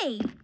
Hey!